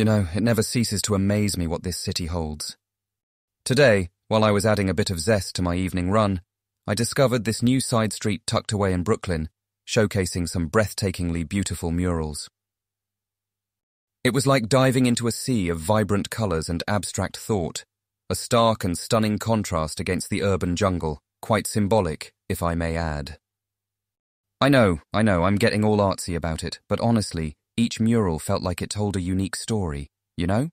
You know, it never ceases to amaze me what this city holds. Today, while I was adding a bit of zest to my evening run, I discovered this new side street tucked away in Brooklyn, showcasing some breathtakingly beautiful murals. It was like diving into a sea of vibrant colours and abstract thought, a stark and stunning contrast against the urban jungle, quite symbolic, if I may add. I know, I know, I'm getting all artsy about it, but honestly, each mural felt like it told a unique story, you know?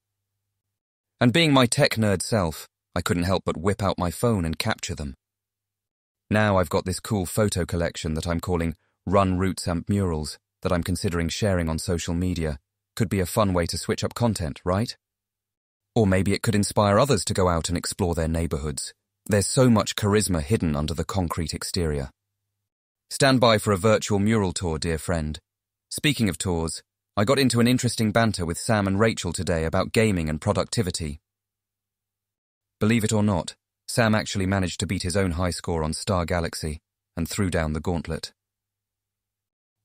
And being my tech nerd self, I couldn't help but whip out my phone and capture them. Now I've got this cool photo collection that I'm calling Run Roots Amp Murals that I'm considering sharing on social media. Could be a fun way to switch up content, right? Or maybe it could inspire others to go out and explore their neighborhoods. There's so much charisma hidden under the concrete exterior. Stand by for a virtual mural tour, dear friend. Speaking of tours, I got into an interesting banter with Sam and Rachel today about gaming and productivity. Believe it or not, Sam actually managed to beat his own high score on Star Galaxy and threw down the gauntlet.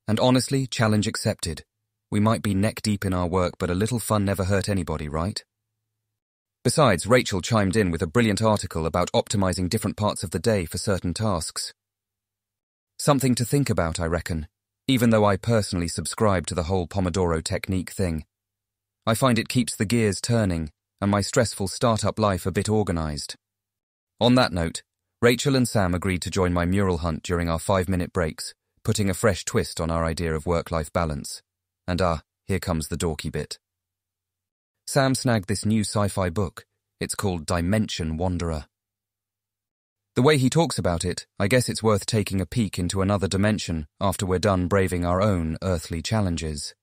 And honestly, challenge accepted. We might be neck deep in our work, but a little fun never hurt anybody, right? Besides, Rachel chimed in with a brilliant article about optimizing different parts of the day for certain tasks. Something to think about, I reckon, even though I personally subscribe to the whole Pomodoro technique thing. I find it keeps the gears turning and my stressful startup life a bit organized. On that note, Rachel and Sam agreed to join my mural hunt during our five minute breaks, putting a fresh twist on our idea of work life balance. And ah, here comes the dorky bit. Sam snagged this new sci fi book. It's called Dimension Wanderer. The way he talks about it, I guess it's worth taking a peek into another dimension after we're done braving our own earthly challenges.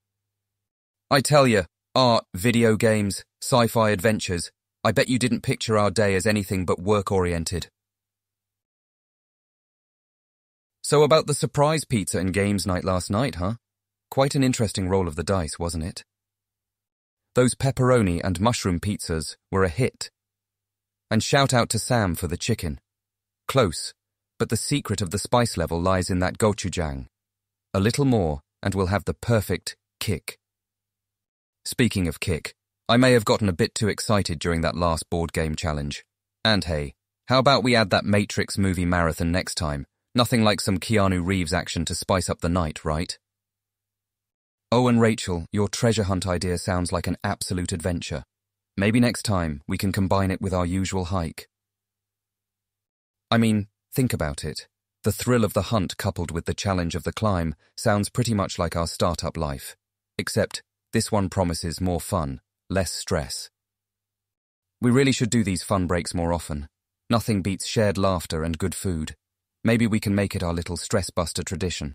I tell you, art, video games, sci fi adventures, I bet you didn't picture our day as anything but work oriented. So, about the surprise pizza and games night last night, huh? Quite an interesting roll of the dice, wasn't it? Those pepperoni and mushroom pizzas were a hit. And shout out to Sam for the chicken. Close, but the secret of the spice level lies in that gochujang. A little more, and we'll have the perfect kick. Speaking of kick, I may have gotten a bit too excited during that last board game challenge. And hey, how about we add that Matrix movie marathon next time? Nothing like some Keanu Reeves action to spice up the night, right? Oh, and Rachel, your treasure hunt idea sounds like an absolute adventure. Maybe next time we can combine it with our usual hike. I mean, think about it. The thrill of the hunt coupled with the challenge of the climb sounds pretty much like our startup life. Except, this one promises more fun, less stress. We really should do these fun breaks more often. Nothing beats shared laughter and good food. Maybe we can make it our little stress buster tradition.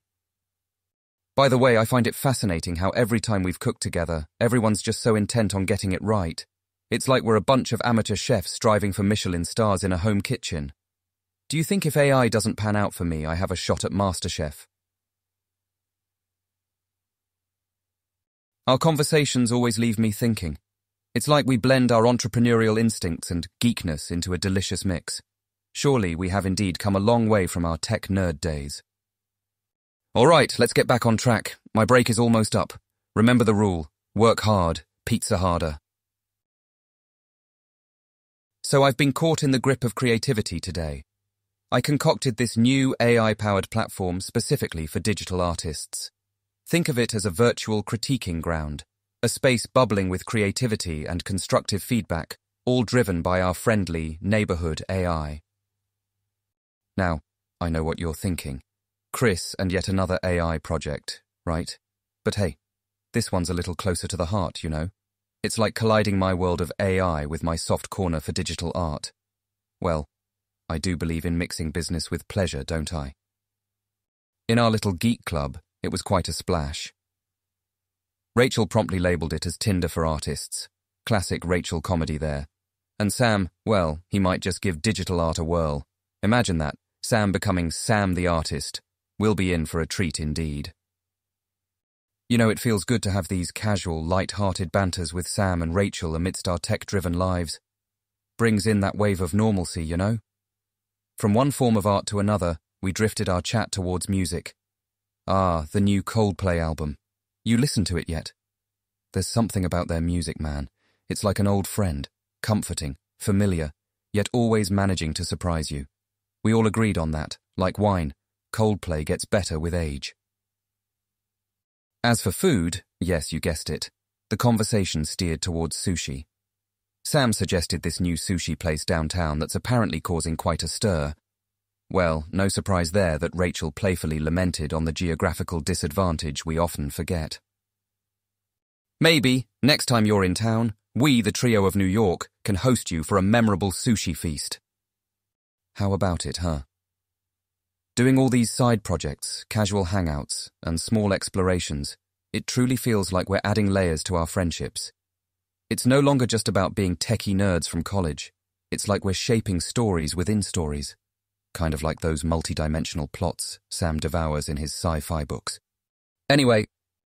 By the way, I find it fascinating how every time we've cooked together, everyone's just so intent on getting it right. It's like we're a bunch of amateur chefs striving for Michelin stars in a home kitchen. Do you think if AI doesn't pan out for me, I have a shot at MasterChef? Our conversations always leave me thinking. It's like we blend our entrepreneurial instincts and geekness into a delicious mix. Surely we have indeed come a long way from our tech nerd days. All right, let's get back on track. My break is almost up. Remember the rule work hard, pizza harder. So I've been caught in the grip of creativity today. I concocted this new AI-powered platform specifically for digital artists. Think of it as a virtual critiquing ground, a space bubbling with creativity and constructive feedback, all driven by our friendly neighborhood AI. Now, I know what you're thinking. Chris and yet another AI project, right? But hey, this one's a little closer to the heart, you know? It's like colliding my world of AI with my soft corner for digital art. Well, I do believe in mixing business with pleasure, don't I? In our little geek club, it was quite a splash. Rachel promptly labelled it as Tinder for artists. Classic Rachel comedy there. And Sam, well, he might just give digital art a whirl. Imagine that, Sam becoming Sam the artist. We'll be in for a treat indeed. You know, it feels good to have these casual, light-hearted banters with Sam and Rachel amidst our tech-driven lives. Brings in that wave of normalcy, you know? From one form of art to another, we drifted our chat towards music. Ah, the new Coldplay album. You listened to it yet? There's something about their music, man. It's like an old friend, comforting, familiar, yet always managing to surprise you. We all agreed on that. Like wine, Coldplay gets better with age. As for food, yes, you guessed it, the conversation steered towards sushi. Sam suggested this new sushi place downtown that's apparently causing quite a stir. Well, no surprise there that Rachel playfully lamented on the geographical disadvantage we often forget. Maybe, next time you're in town, we, the trio of New York, can host you for a memorable sushi feast. How about it, huh? Doing all these side projects, casual hangouts, and small explorations, it truly feels like we're adding layers to our friendships. It's no longer just about being techie nerds from college. It's like we're shaping stories within stories. Kind of like those multi-dimensional plots Sam devours in his sci-fi books. Anyway,